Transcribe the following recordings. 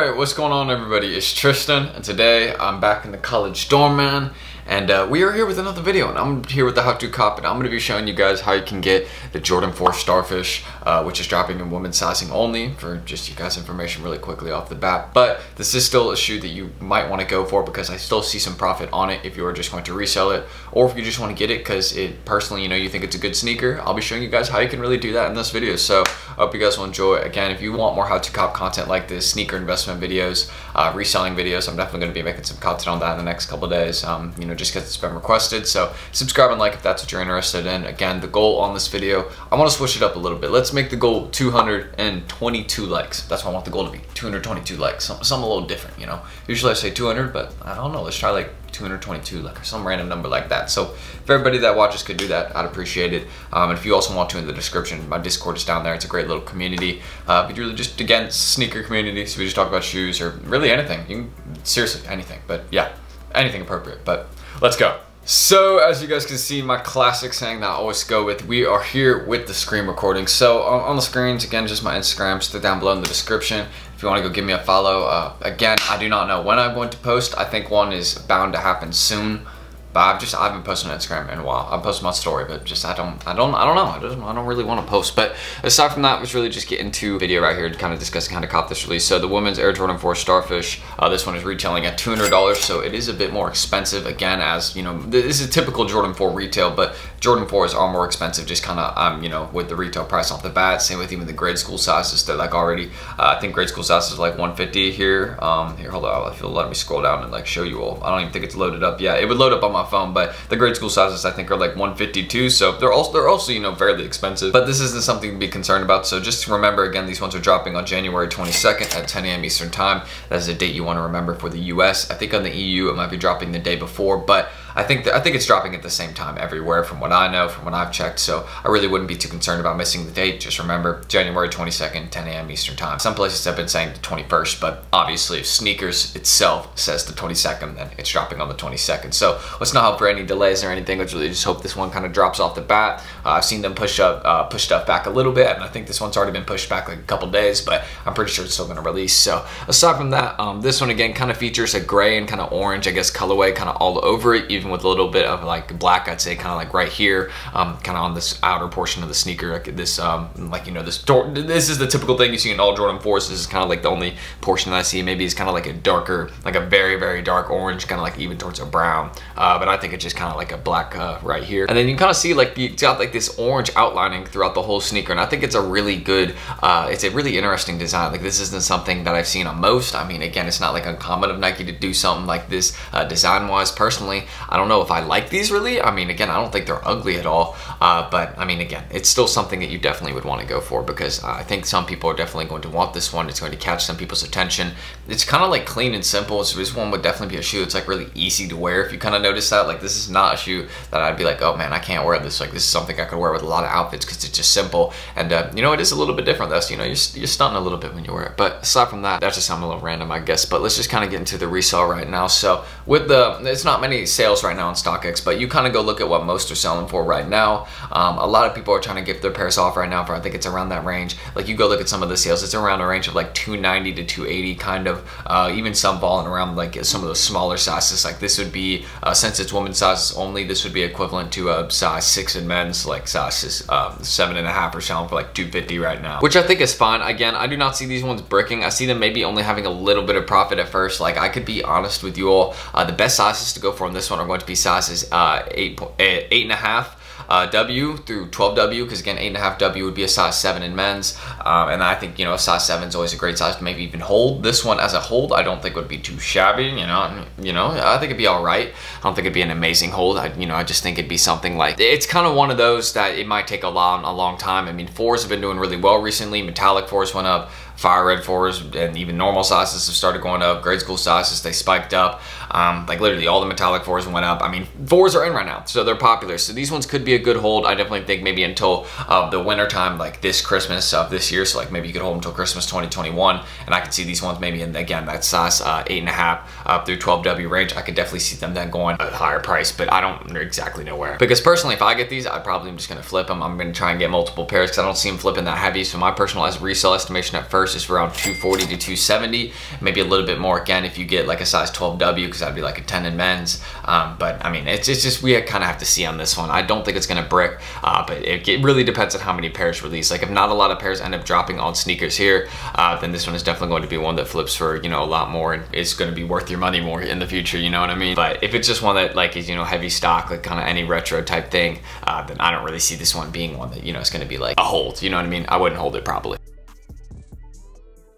Alright, what's going on everybody? It's Tristan and today I'm back in the college dorm man and uh, we are here with another video and I'm here with the how to cop and I'm going to be showing you guys how you can get the Jordan 4 Starfish uh, which is dropping in women's sizing only for just you guys information really quickly off the bat. But this is still a shoe that you might want to go for because I still see some profit on it if you are just going to resell it or if you just want to get it because it personally you know you think it's a good sneaker. I'll be showing you guys how you can really do that in this video. So I hope you guys will enjoy. Again if you want more how to cop content like this sneaker investment videos uh, reselling videos I'm definitely going to be making some content on that in the next couple days. Um, you know just because it's been requested. So subscribe and like if that's what you're interested in. Again, the goal on this video, I want to switch it up a little bit. Let's make the goal 222 likes. That's what I want the goal to be, 222 likes. Some, something a little different, you know. Usually I say 200, but I don't know. Let's try like 222 like or some random number like that so if everybody that watches could do that i'd appreciate it um, and if you also want to in the description my discord is down there it's a great little community uh, but really just again sneaker community so we just talk about shoes or really anything you can seriously anything but yeah anything appropriate but Let's go. So as you guys can see, my classic saying that I always go with, we are here with the screen recording. So on, on the screens, again, just my Instagram, stick down below in the description. If you want to go give me a follow. Uh, again, I do not know when I'm going to post. I think one is bound to happen soon. But I've just I haven't posted on Instagram in a while. I post my story, but just I don't I don't I don't know. I don't I don't really want to post. But aside from that, was really just getting to video right here to kind of discussing how to cop this release. So the women's Air Jordan 4 Starfish, uh, this one is retailing at $200, so it is a bit more expensive. Again, as you know, this is typical Jordan 4 retail, but Jordan 4s are more expensive, just kind of um you know with the retail price off the bat. Same with even the grade school sizes. They're like already uh, I think grade school sizes are like 150 here. Um here hold on, if you'll let me scroll down and like show you all. I don't even think it's loaded up yet. It would load up on my phone, but the grade school sizes I think are like 152, so they're also they're also you know fairly expensive. But this isn't something to be concerned about. So just remember again, these ones are dropping on January 22nd at 10 a.m. Eastern time. That's a date you want to remember for the U.S. I think on the EU it might be dropping the day before, but I think I think it's dropping at the same time everywhere from what I know, from what I've checked. So I really wouldn't be too concerned about missing the date. Just remember January 22nd, 10 a.m. Eastern time. Some places have been saying the 21st, but obviously if SNKRS itself says the 22nd, then it's dropping on the 22nd. So let's not hope for any delays or anything. Let's really just hope this one kind of drops off the bat. Uh, I've seen them push up, uh, push stuff back a little bit, and I think this one's already been pushed back like a couple days, but I'm pretty sure it's still gonna release. So aside from that, um, this one again kind of features a gray and kind of orange, I guess, colorway kind of all over it, even with a little bit of like black, I'd say kind of like right here, um, kind of on this outer portion of the sneaker, like this, um, like, you know, this, this is the typical thing you see in all Jordan 4s. This is kind of like the only portion that I see. Maybe it's kind of like a darker, like a very, very dark orange, kind of like even towards a brown. Uh, but I think it's just kind of like a black uh, right here. And then you kind of see like, it's got like this orange outlining throughout the whole sneaker. And I think it's a really good, uh, it's a really interesting design. Like this isn't something that I've seen on most. I mean, again, it's not like uncommon of Nike to do something like this uh, design wise. Personally, I don't know if I like these really. I mean, again, I don't think they're ugly at all. Uh, but I mean, again, it's still something that you definitely would want to go for because I think some people are definitely going to want this one. It's going to catch some people's attention. It's kind of like clean and simple. So this one would definitely be a shoe. It's like really easy to wear. If you kind of notice that, like this is not a shoe that I'd be like, oh man, I can't wear this. Like this is something I could wear with a lot of outfits because it's just simple. And uh, you know, it is a little bit different. So, you know, you're, you're stunting a little bit when you wear it. But aside from that, that just sounds a little random, I guess. But let's just kind of get into the resale right now. So with the, it's not many sales right now on StockX, but you kind of go look at what most are selling for right now. Um, a lot of people are trying to get their pairs off right now for I think it's around that range. Like you go look at some of the sales, it's around a range of like 290 to 280 kind of. Uh, even some falling around like some of those smaller sizes. Like this would be uh, since it's women's sizes only, this would be equivalent to a size six in men's, like sizes um, seven and a half or selling for like 250 right now, which I think is fine. Again, I do not see these ones bricking. I see them maybe only having a little bit of profit at first. Like I could be honest with you all, uh, the best sizes to go for on this one are going to be sizes uh, eight, eight and a half uh, W through 12W because again 8.5 W would be a size 7 in men's um, and I think you know a size 7 is always a great size to maybe even hold. This one as a hold I don't think would be too shabby you know you know I think it'd be alright. I don't think it'd be an amazing hold. I, you know I just think it'd be something like it's kind of one of those that it might take a long a long time. I mean fours have been doing really well recently. Metallic fours went up fire red fours and even normal sizes have started going up. Grade school sizes, they spiked up. Um, like literally all the metallic fours went up. I mean, fours are in right now, so they're popular. So these ones could be a good hold. I definitely think maybe until uh, the winter time, like this Christmas of this year. So like maybe you could hold them until Christmas 2021. And I could see these ones maybe in, again, that size uh, eight and a half up through 12W range. I could definitely see them then going a higher price, but I don't exactly know where. Because personally, if I get these, I probably am just gonna flip them. I'm gonna try and get multiple pairs because I don't see them flipping that heavy. So my personalized resale estimation at first is around 240 to 270, maybe a little bit more again if you get like a size 12W because that'd be like a 10 in men's. Um, but I mean, it's, it's just, we kind of have to see on this one. I don't think it's gonna brick, uh, but it, it, really depends on how many pairs release. Like if not a lot of pairs end up dropping on SNKRS here, uh, then this one is definitely going to be one that flips for, you know, a lot more and it's gonna be worth your money more in the future, you know what I mean? But if it's just one that like is, you know, heavy stock, like kind of any retro type thing, uh, then I don't really see this one being one that, you know, is gonna be like a hold, you know what I mean? I wouldn't hold it probably.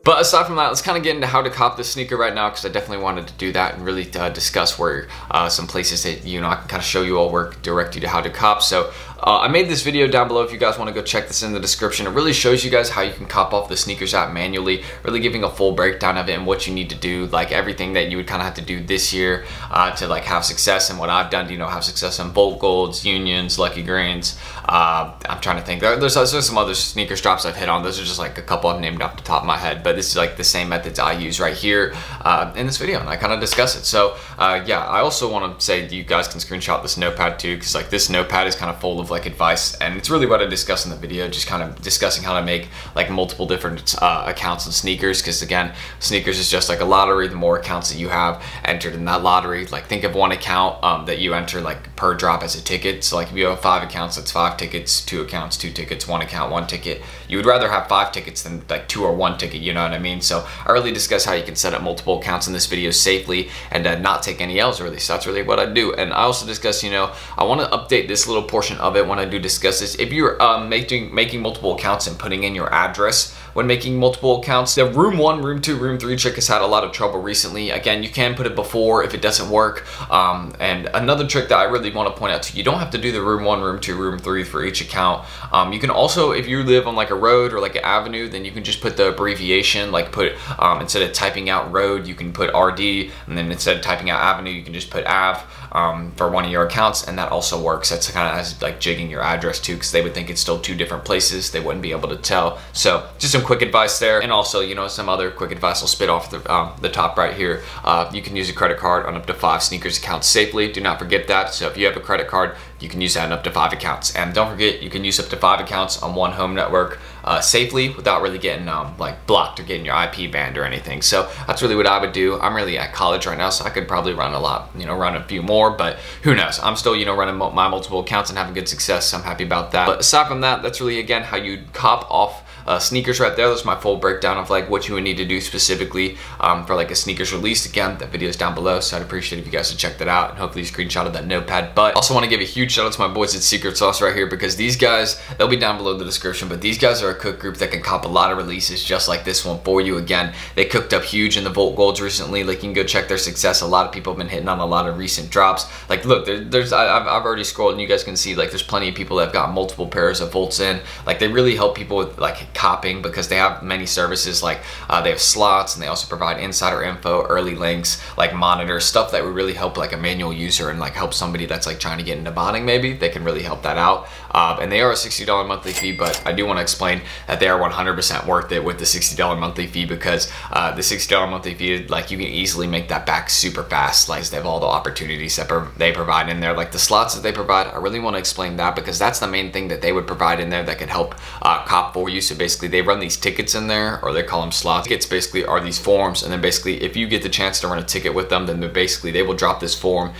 But aside from that, let's kind of get into how to cop this sneaker right now because I definitely wanted to do that and really uh, discuss where uh, some places that, you know, I can kind of show you all where direct you to how to cop. So uh, I made this video down below if you guys want to go check this in the description. It really shows you guys how you can cop off the SNKRS app manually, really giving a full breakdown of it and what you need to do, like everything that you would kind of have to do this year uh, to like have success and what I've done you know, have success in Volt Golds, Unions, Lucky Greens. Uh, I'm trying to think. There's, there's some other SNKRS drops I've hit on. Those are just like a couple I've named off the top of my head, but this is like the same methods I use right here uh, in this video and I kind of discuss it. So uh, yeah, I also want to say you guys can screenshot this notepad too because like this notepad is kind of full of like advice and it's really what I discuss in the video, just kind of discussing how to make like multiple different uh, accounts of SNKRS because again, SNKRS is just like a lottery. The more accounts that you have entered in that lottery, like think of one account um, that you enter like per drop as a ticket. So like if you have five accounts, that's five tickets, two accounts, two tickets, one account, one ticket. You would rather have five tickets than like two or one ticket, you know what I mean? So I really discuss how you can set up multiple accounts in this video safely and uh, not take any L's really. So that's really what I do. And I also discuss, you know, I want to update this little portion of it when I do discuss this. If you're um, making, making multiple accounts and putting in your address, when making multiple accounts. The room one, room two, room three trick has had a lot of trouble recently. Again, you can put it before if it doesn't work. Um, and another trick that I really want to point out to you, you don't have to do the room one, room two, room three for each account. Um, you can also, if you live on like a road or like an avenue, then you can just put the abbreviation, like put, um, instead of typing out road, you can put RD, and then instead of typing out avenue, you can just put AV um, for one of your accounts, and that also works. That's kind of like jigging your address too, because they would think it's still two different places. They wouldn't be able to tell. So just some quick advice there, and also you know some other quick advice I'll spit off the um, the top right here. Uh, you can use a credit card on up to five SNKRS accounts safely. Do not forget that. So if you have a credit card, you can use that on up to five accounts, and don't forget you can use up to five accounts on one home network uh, safely without really getting um, like blocked or getting your IP banned or anything. So that's really what I would do. I'm really at college right now, so I could probably run a lot, you know, run a few more, but who knows? I'm still, you know, running my multiple accounts and having good success. So I'm happy about that. But aside from that, that's really, again, how you cop off uh, SNKRS right there. That's my full breakdown of like what you would need to do specifically um, for like a SNKRS release. Again, that video is down below, so I'd appreciate if you guys would check that out and hopefully screenshot of that notepad. But also want to give a huge shout out to my boys at Secret Sauce right here because these guys, they'll be down below in the description, but these guys are a cook group that can cop a lot of releases just like this one for you. Again, they cooked up huge in the Volt Golds recently. Like you can go check their success. A lot of people have been hitting on a lot of recent drops. Like look, there, there's I, have I've already scrolled and you guys can see like there's plenty of people that have got multiple pairs of Volts in. Like they really help people with like copying because they have many services like uh, they have slots and they also provide insider info, early links, like monitors, stuff that would really help like a manual user and like help somebody that's like trying to get into botting maybe. They can really help that out. Uh, and they are a $60 monthly fee, but I do want to explain that they are 100% worth it with the $60 monthly fee because uh, the $60 monthly fee, like you can easily make that back super fast. Like they have all the opportunities that they provide in there, like the slots that they provide. I really want to explain that because that's the main thing that they would provide in there that could help uh, cop for you. So basically they run these tickets in there or they call them slots. Tickets basically are these forms and then basically if you get the chance to run a ticket with them then basically they will drop this form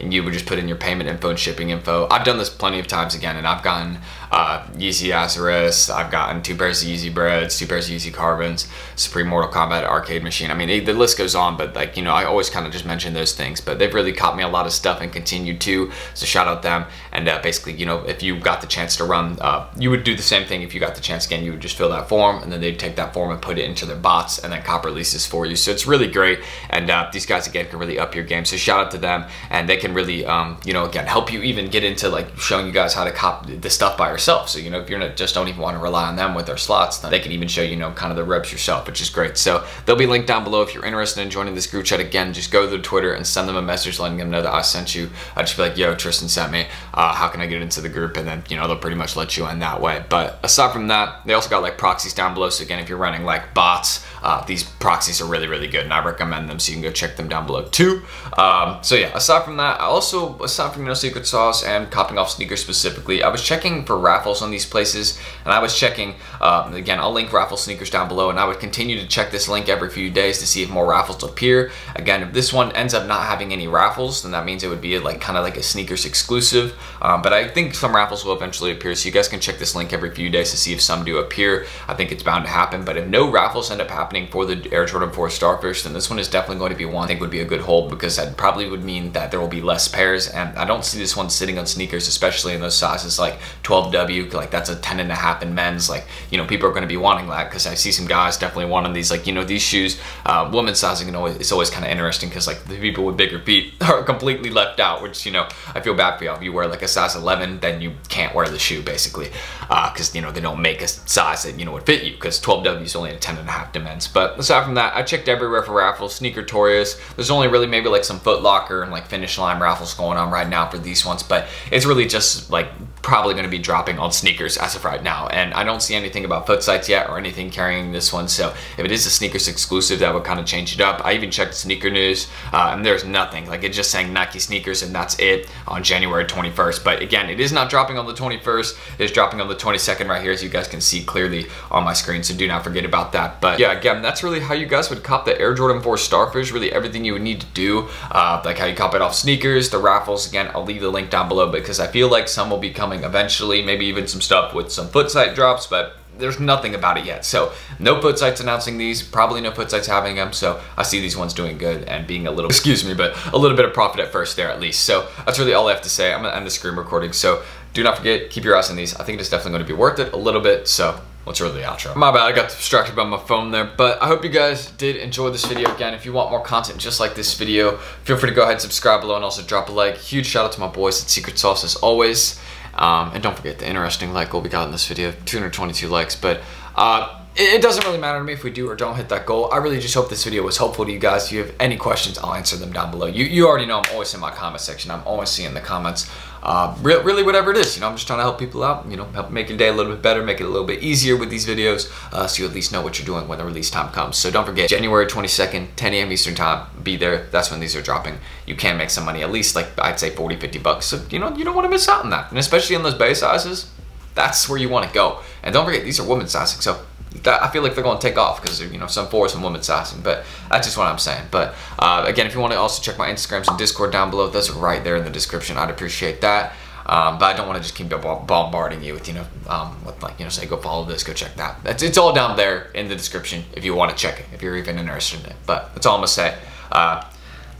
and you would just put in your payment info and shipping info. I've done this plenty of times again, and I've gotten uh, Yeezy Azuris, I've gotten two pairs of Yeezy Breads, two pairs of Yeezy Carbons, Supreme Mortal Kombat arcade machine. I mean, it, the list goes on, but like, you know, I always kind of just mention those things, but they've really caught me a lot of stuff and continue to, so shout out them. And uh, basically, you know, if you got the chance to run, uh, you would do the same thing if you got the chance again, you would just fill that form and then they'd take that form and put it into their bots and then cop releases for you. So it's really great. And uh, these guys again can really up your game. So shout out to them and they can really, um, you know, again, help you even get into like showing you guys how to cop the stuff by yourself. So, you know, if you're not, just don't even want to rely on them with their slots, they can even show you, know, kind of the reps yourself, which is great. So they'll be linked down below if you're interested in joining this group chat. Again, just go to their Twitter and send them a message letting them know that I sent you. I'd just be like, yo, Tristan sent me. Uh, how can I get into the group? And then, you know, they'll pretty much let you in that way. But aside from that, they also got like proxies down below. So again, if you're running like bots, uh, these proxies are really, really good and I recommend them. So you can go check them down below too. Um, so yeah, aside from that, also, aside from No Secret Sauce and copping off SNKRS specifically, I was checking for raffles on these places, and I was checking, um, again, I'll link raffle sneakers down below, and I would continue to check this link every few days to see if more raffles appear. Again, if this one ends up not having any raffles, then that means it would be like kind of like a SNKRS exclusive, um, but I think some raffles will eventually appear, so you guys can check this link every few days to see if some do appear. I think it's bound to happen, but if no raffles end up happening for the Air Jordan 4 Starfish, then this one is definitely going to be one I think would be a good hold because that probably would mean that there will be less pairs, and I don't see this one sitting on SNKRS, especially in those sizes like 12W, like that's a 10 and a half in men's, like, you know, people are going to be wanting that because I see some guys definitely wanting these, like, you know, these shoes, uh, women's sizing, you know, it's always kind of interesting because like the people with bigger feet are completely left out, which, you know, I feel bad for y'all. If you wear like a size 11, then you can't wear the shoe basically because, uh, you know, they don't make a size that, you know, would fit you because 12W is only a 10 and a half dimensions. But aside from that, I checked everywhere for raffles, Sneaker Torias. There's only really maybe like some Foot Locker and like Finish Line raffles going on right now for these ones, but it's really just like probably going to be dropping on SNKRS as of right now. And I don't see anything about foot sites yet or anything carrying this one. So if it is a SNKRS exclusive, that would kind of change it up. I even checked sneaker news uh, and there's nothing. Like it's just saying Nike SNKRS and that's it on January 21st. But again, it is not dropping on the 21st. It is dropping on the 22nd right here as you guys can see clearly on my screen. So do not forget about that. But yeah, again, that's really how you guys would cop the Air Jordan 4 Starfish. Really everything you would need to do. Uh, like how you cop it off SNKRS, the raffles. Again, I'll leave the link down below because I feel like some will be coming eventually. Maybe even some stuff with some foot site drops, but there's nothing about it yet. So no foot sites announcing these, probably no foot sites having them. So I see these ones doing good and being a little, excuse me, but a little bit of profit at first there at least. So that's really all I have to say. I'm gonna end the screen recording. So do not forget, keep your eyes on these. I think it's definitely gonna be worth it a little bit. So let's roll the outro. My bad, I got distracted by my phone there, but I hope you guys did enjoy this video. Again, if you want more content just like this video, feel free to go ahead and subscribe below and also drop a like. Huge shout out to my boys at Secret Sauce as always. Um, and don't forget the interesting like goal we got in this video, 222 likes. But uh, it, doesn't really matter to me if we do or don't hit that goal. I really just hope this video was helpful to you guys. If you have any questions, I'll answer them down below. You, you already know I'm always in my comment section. I'm always seeing the comments. Uh, re really, whatever it is, you know, I'm just trying to help people out, you know, help make your day a little bit better, make it a little bit easier with these videos, uh, so you at least know what you're doing when the release time comes. So don't forget, January 22nd, 10 a.m. Eastern time, be there. That's when these are dropping. You can make some money, at least like I'd say 40, 50 bucks. So, you know, you don't want to miss out on that. And especially in those base sizes, that's where you want to go. And don't forget, these are women's sizing, so that, I feel like they're going to take off because you know some fours and women sizing, but that's just what I'm saying. But uh, again, if you want to also check my Instagrams and Discord down below, those are right there in the description. I'd appreciate that. Um, but I don't want to just keep bombarding you with, you know, um, with like, you know, say, go follow this, go check that. That's, it's all down there in the description if you want to check it, if you're even interested in it. But that's all I'm to say. Uh,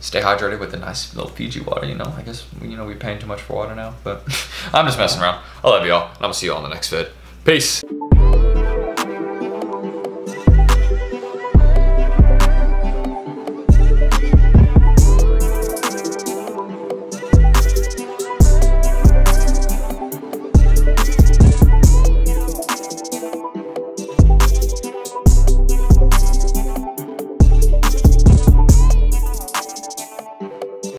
stay hydrated with a nice little Fiji water, you know. I guess, you know, we're paying too much for water now, but I'm just messing around. I love y'all, and I'm going to see you all in the next vid. Peace.